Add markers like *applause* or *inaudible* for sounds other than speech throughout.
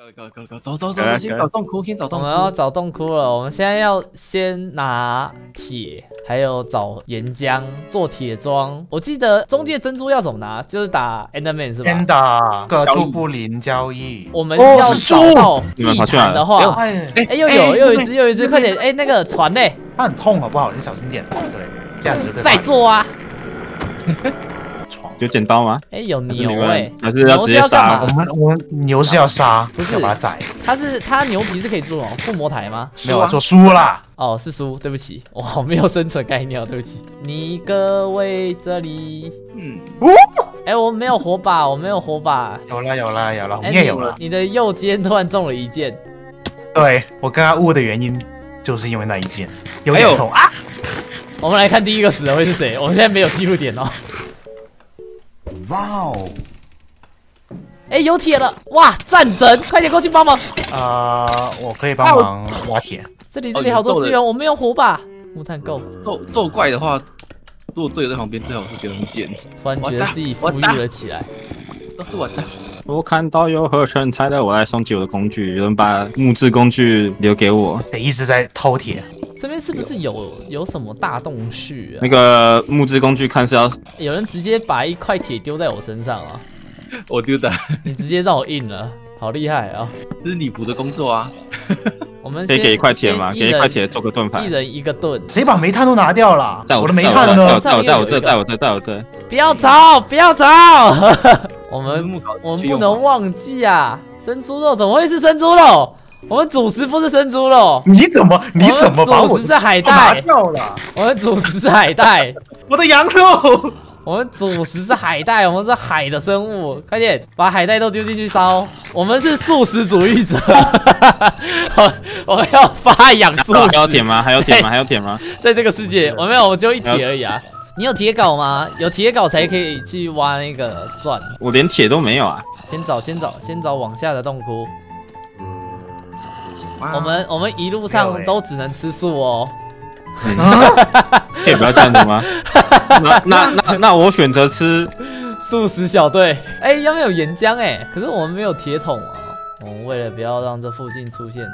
够了，够了，够了，够了，走走走走，先找洞窟，先找洞窟。我们要找洞窟了，我们现在要先拿铁，还有找岩浆做铁桩。我记得中介珍珠要怎么拿，就是打 Enderman 是吧？天的各处不林交易。我们要找到祭坛的话，哎，哎，又有又有一只又一只，快点！哎，那个船呢？它很痛好不好？你小心点。对，这样子就可以把在做啊！*laughs* 床。有剪刀吗？哎，有牛哎们，还是要直接牛是要干杀嘛我？们我们牛是要杀，不是要把它宰，它是它牛皮是可以做哦，附魔台吗？没有啊，做书啦。哦，是书，对不起，我没有生存概念哦，对不起。你各位这里，嗯，哦哎，我没有火把，我没有火把。有了有了有了，我哎，们也有了。你你的右肩突然中了一箭，对我刚刚误的原因，就是因为那一箭有还有点痛啊。我们来看第一个死的会是谁？我们现在没有记录点哦。哇哦！哎，有铁了！哇，战神，快点过去帮忙！呃，我可以帮忙挖铁。这里这里好多资源，我们有火把，木炭够。揍揍怪的话，如果队友在旁边，最好是给他们捡，突然觉得自己富裕了起来。都是我的。我看到有合成材料，我来送给我的工具。有人把木质工具留给我，得一直在偷铁。这边是不是有有什么大洞穴啊那？个木质工具看是要有人直接把一块铁丢在我身上啊！我丢的，你直接让我硬了，好厉害啊！这是你补的工作啊。我们可以给一块铁吗？给一块铁做个盾牌一。人一个盾。谁把煤炭都拿掉了？在我我的煤炭呢？在我在我这，在我这，在我这。不要吵，不要吵！*laughs* 我们我们不能忘记啊，生猪肉怎么会是生猪肉？我们主食不是生猪肉，你怎么你怎么把我主食是海拿带，掉了？我们主食是海带，*laughs* 我的羊肉！我们主食是海带，我们是海的生物，快点把海带都丢进去烧。我们是素食主义者，我 *laughs* 我们要发扬素食还有铁食。吗？还有铁吗？还有铁吗？*laughs* 在这个世界，我没有，我只有一铁而已啊。你有铁镐吗？有铁镐才可以去挖那个钻。我连铁都没有啊！先找，先找，先找往下的洞窟。哇我们我们一路上欸都只能吃素哦。*laughs* 可以不要这样子吗？那那那那我选择吃素食小队，哎、要没有岩浆哎，可是我们没有铁桶啊。我们为了不要让这附近出现，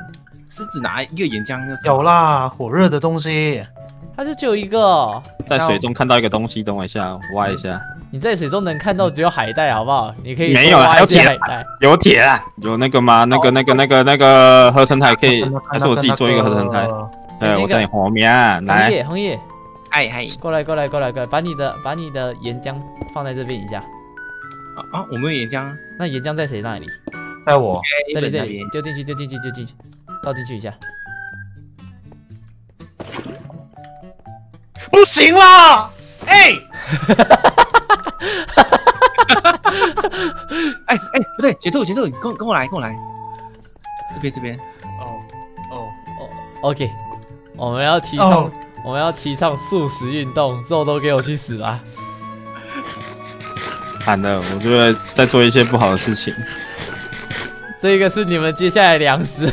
是只拿一个岩浆就有啦，火热的东西。它就只有一个哦。在水中看到一个东西，等我一下，挖一下。你在水中能看到只有海带，好不好？你可以没有多挖一些啦还有铁海带。有铁啊！有那个吗？那个那个那个那个合成台可以，还是我自己做一个合成台？对，我在你后面红来。叶，红叶，哎嗨过来，过来，过来，过来，把你的把你的岩浆放在这边一下。啊啊！我没有岩浆啊，那岩浆在谁那里？在我这里，这里丢进去，丢进去，丢进去，倒进去一下。不行啦！哎，*laughs* 哎哎，不对，节奏节奏，你跟跟我来，跟我来，这边这边，哦哦。哦，OK，我们要提倡哦。我们要提倡素食运动，肉都给我去死吧！惨了，我就会在做一些不好的事情。这个是你们接下来粮食，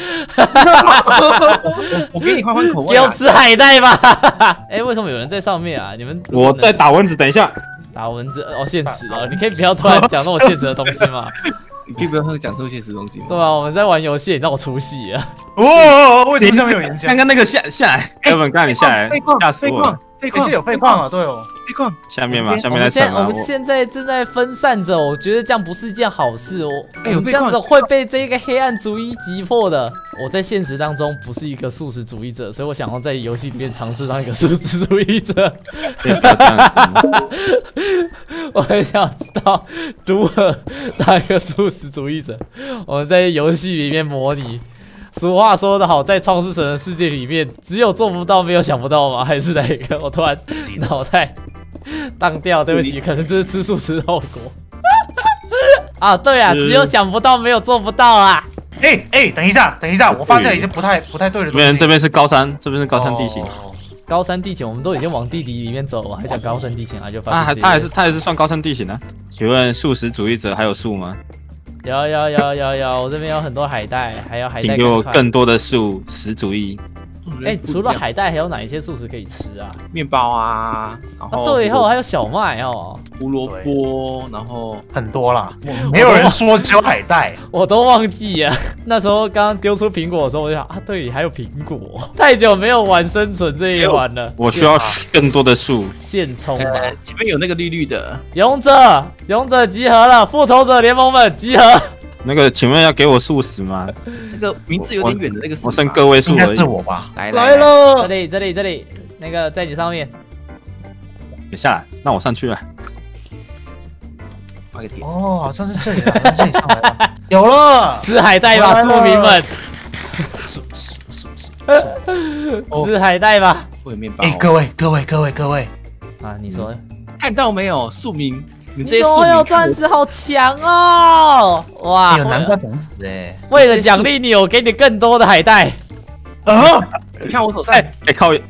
*laughs* 我给你换换口味给我啊。吃海带吧！*laughs* 哎、为什么有人在上面啊？你们我在打蚊子，等一下。打蚊子哦，现实哦，你可以不要突然讲那么现实的东西吗？你可以不要讲这么现实的东西吗？对啊，我们在玩游戏，你让我出戏啊！哦，为什么上面有岩浆？刚刚那个下下来，要不然刚你下来，吓死我了废矿。，有废矿啊，对哦。废矿。下面嘛，下面在沉嘛。们现我们现在正在分散着，我觉得这样不是一件好事哦。哎有我这样子会被这个黑暗主义击破的。我在现实当中不是一个素食主义者，所以我想要在游戏里面尝试当一个素食主义者。可以不要这样子 *laughs* 我很想知道如何当一个素食主义者。我们在游戏里面模拟。俗话说得好，在创世神的世界里面，只有做不到，没有想不到吗？*laughs* 还是哪一个？我突然脑袋荡掉，对不起，可能这是吃素吃的后果。*laughs* 啊，对啊，只有想不到，没有做不到啊。哎哎，等一下，等一下，我发现了一些不太不太对的这东西。边这边是高山，这边是高山地形哦高山地形，我们都已经往地底里面走了，还讲高山地形啊？就发啊，现自己还它还是他还是算高山地形呢。请问素食主义者还有树吗？有有有有有，我这边有很多海带，还有海带请给我更多的素食主义。哎、除了海带，还有哪一些素食可以吃啊？面包啊，然啊，后对哦，还有小麦哦，胡萝卜，然后很多啦，没有人说只有海带。*laughs* 我都忘记了。那时候刚刚丢出苹果的时候，我就想啊，对，还有苹果。太久没有玩生存这一环了。我需要更多的树。现充吧，呃前面有那个绿绿的，勇者，勇者集合了，复仇者联盟们集合。那个，请问要给我素食吗？那个名字有点远的那个是我剩吗个位数而已应该是。我吧？来来来，这里，这里，这里，那个在你上面。你下来，让我上去了。画个铁，哦，好像是这里，好像是这里上来了，有了。吃海带吧，来了庶民们，是是是是。哦吃海带吧。会有面包哎，。各位各位各位各位，啊，你说，看到没有，庶民，你有钻石好强哦！哇，有南瓜种子哎。为了奖励你，我给你更多的海带。啊，你看我手上，哎靠！是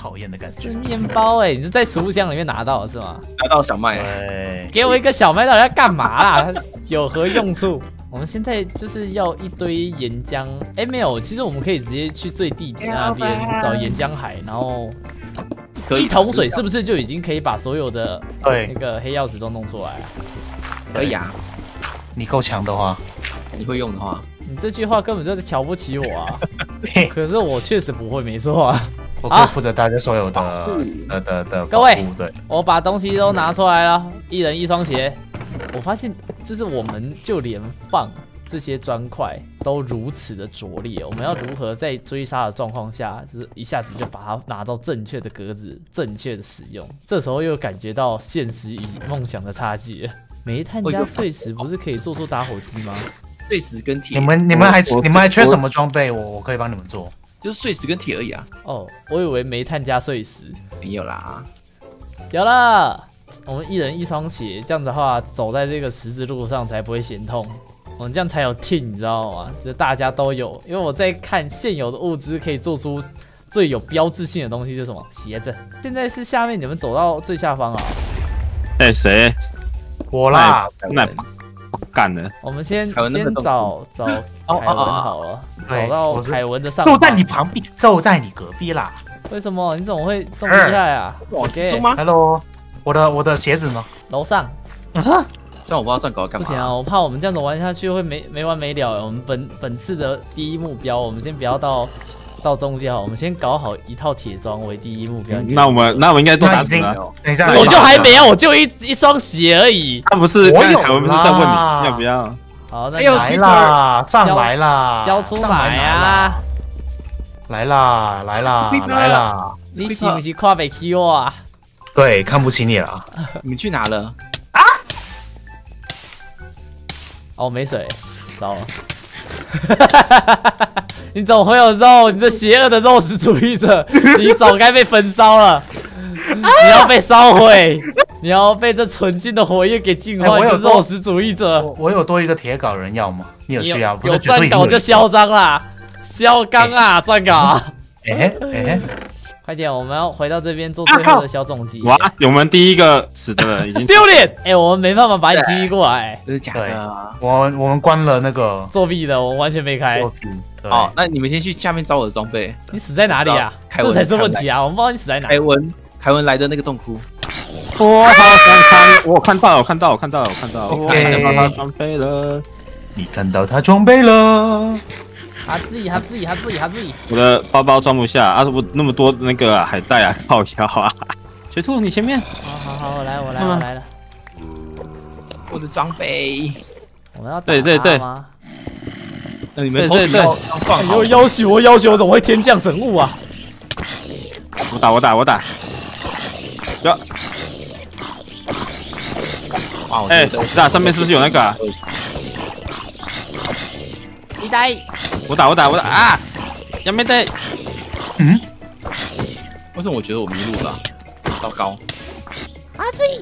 讨厌的感觉是。面包哎，你是在储物箱里面拿到的是吗？拿到小麦，对，给我一个小麦，到底要干嘛啦？*laughs* 有何用处？我们现在就是要一堆岩浆，哎、没有，其实我们可以直接去最地底那边找岩浆海，然后可以一桶水是不是就已经可以把所有的那个黑曜石都弄出来啊？可以啊？你够强的话，你会用的话，你这句话根本就是瞧不起我啊！*laughs* 可是我确实不会，没错啊。我可以负责大家所有的的的的各位对，我把东西都拿出来了，一人一双鞋。我发现，就是我们就连放这些砖块都如此的拙劣，我们要如何在追杀的状况下，就是一下子就把它拿到正确的格子，正确的使用？这时候又感觉到现实与梦想的差距。煤炭加碎石不是可以做出打火机吗？碎石跟铁，你们你们还你们还缺什么装备？我我可以帮你们做。就是碎石跟铁而已啊，哦，我以为煤炭加碎石。没有啦。有了，我们一人一双鞋，这样的话走在这个十字路上才不会嫌痛。我们这样才有 team，你知道吗？就是大家都有，因为我在看现有的物资可以做出最有标志性的东西是什么？鞋子。现在是下面你们走到最下方啊，哎，谁？我啦，那干了。我们先先找 *laughs* 找哦凯文好了，对找到凯文的上就在你旁边，就在你隔壁啦。为什么？你怎么会这么厉害啊哇，蜘？OK，蛛吗？Hello，我的我的鞋子呢？楼上啊，这样我不知道钻狗要干嘛。不行啊，我怕我们这样子玩下去会没没完没了。我们本本次的第一目标，我们先不要到到中间好，我们先搞好一套铁装为第一目标。那我们那我们应该都打死那已经了。等一下，我就还没有，我就一一双鞋而已。他不是我有我不是在问你要不要？好，那来啦，上来啦，交出上来啊！来啦，来啦来啦！你是不是跨北 Q 啊？对，看不起你了。*laughs* 你们去哪了？哦，没水，糟了。*laughs* 你怎么会有肉？你这邪恶的肉食主义者，*laughs* 你早该被焚烧了，你要被烧毁，你要被这纯净的火焰给净化。哎我有你这肉食主义者，我我有多一个铁镐人要吗？你有需要？不有是绝对钻稿就嚣张啦，嚣张啊，钻稿！*laughs* 哎哎，快点，我们要回到这边做最后的小总结。哇，我们第一个死的人已经 *laughs* 丢脸！哎，我们没办法把你踢过来，*laughs* 真是假对的？我我们关了那个作弊的，我完全没开哦，那你们先去下面找我的装备。你死在哪里啊？凯文这才是问题啊！我们不知道你死在哪。凯文，凯文来的那个洞窟，哇，他他我看到了，我看到了，我看到了，我看到了，我看到他装备了。你看到他装备了，他自己，他自己，他自己，他自己。我的包包装不下啊！我那么多那个、啊、海带啊，靠腰啊！雪兔，你前面。好好好，我来，我来，嗯我来了。我的装备。我们要打对对吗？那你们对对对头要求我要求我怎么会天降神物啊？我打我打我打！要哇，我哎那上面是不是有那个、啊？一呆，我打我打我打啊！要没得嗯？为什么我觉得我迷路了糟糕。阿飞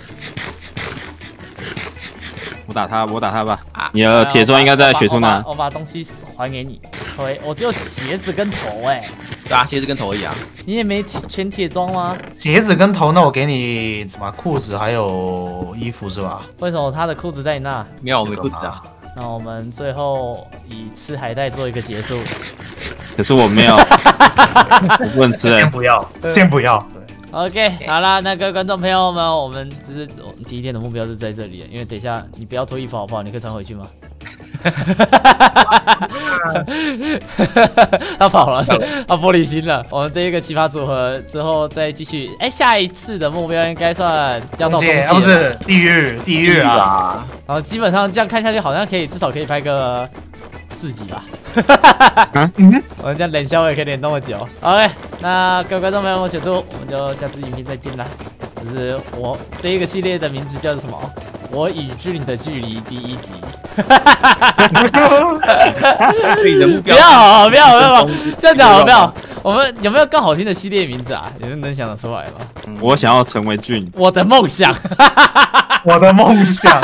我打他我打他吧。你的铁桩应该在雪松那我把东西还给你可以。我只有鞋子跟头诶对啊鞋子跟头一样你也没全铁装吗？鞋子跟头那我给你什么？裤子还有衣服是吧？为什么他的裤子在你那？没有我没裤子啊。那我们最后以吃海带做一个结束。可是我没有，我不能吃欸先不要，先不要。OK，好啦，那各位观众朋友们，我们就是我们第一天的目标是在这里，因为等一下你不要脱衣服好不好？你可以穿回去吗？*laughs* 他跑了，他玻璃心了。我们这一个奇葩组合之后再继续，哎，下一次的目标应该算要到中介中介啊，不是地狱，地狱啊！啊！然后基本上这样看下去，好像可以至少可以拍个四集吧。*laughs* 我们这样冷笑话也可以冷那么久。OK，那各位观众朋友们，选出，我们就下次影片再见啦。只是我这一个系列的名字叫做什么？我与俊的距离第一集。对你的目不标要不要不要不这样讲好不要？我们有没有更好听的系列名字啊？你们能想得出来吗？我想要成为俊，我的梦想，*laughs* 我的梦想，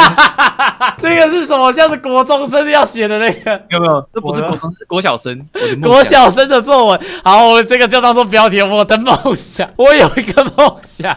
*laughs* 这个是什么？像是国中生要写的那个。有没有？这不是国中，是国小生。国小生的作文，好，我们这个就当做标题。我的梦想，我有一个梦想，